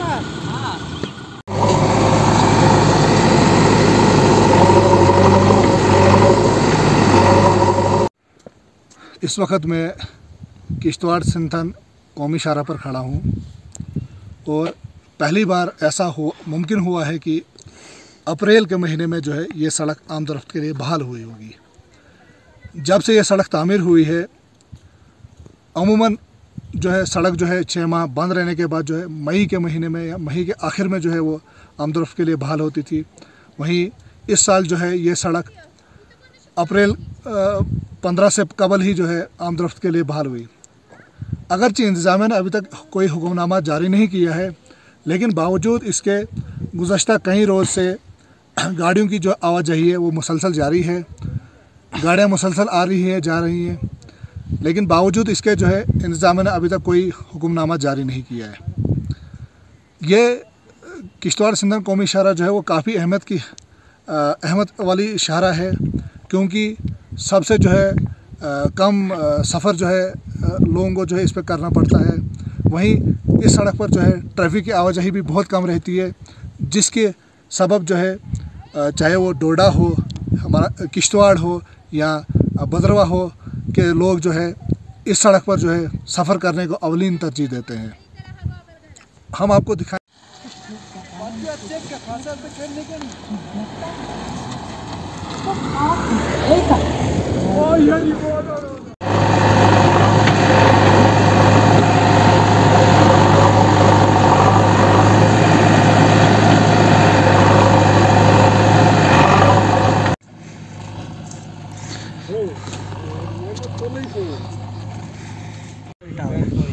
हाँ। इस वक्त मैं किश्तवाड़ सिंथन कौमी शारा पर खड़ा हूँ और पहली बार ऐसा हो, मुमकिन हुआ है कि अप्रैल के महीने में जो है ये सड़क आम दरख्त के लिए बहाल हुई होगी। जब से ये सड़क तामीर हुई है, अमूमन जो है, सड़क जो है छः माह बंद रहने के बाद जो है, मई के महीने में या मई के आखिर में जो है, वो आम दरख्त के लिए बहाल होती थी। वहीं इस साल जो है, ये सड़क अप्रैल पंद्रह से कबल ही जो है आम के लिए बहाल हुई। अगरचे इंतज़ामिया ने अभी तक कोई हुक्मनामा जारी नहीं किया है, लेकिन बावजूद इसके गुज्त कई रोज़ से गाड़ियों की जो आवाजाही है, वो मुसलसल जारी है। गाड़ियाँ मुसलसल आ रही हैं, जा रही हैं। लेकिन बावजूद इसके जो है इंतज़ाम ने अभी तक कोई हुक्मनामा जारी नहीं किया है। ये किश्तवाड़ सिंधन कौमी शहरा जो है वो काफ़ी अहमद की अहमद वाली शाहरा है क्योंकि सबसे जो है आ, कम सफ़र जो है लोगों को जो है इस पर करना पड़ता है। वहीं इस सड़क पर जो है ट्रैफ़िक की आवाजाही भी बहुत कम रहती है जिसके सबब जो है चाहे वो डोडा हो हमारा किश्तवाड़ हो या बदरवा हो के लोग जो है इस सड़क पर जो है सफ़र करने को अवलीन तरजीह देते हैं। हम आपको दिखाएँ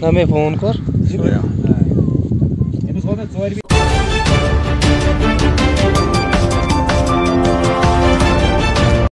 हमें फ़ोन कर।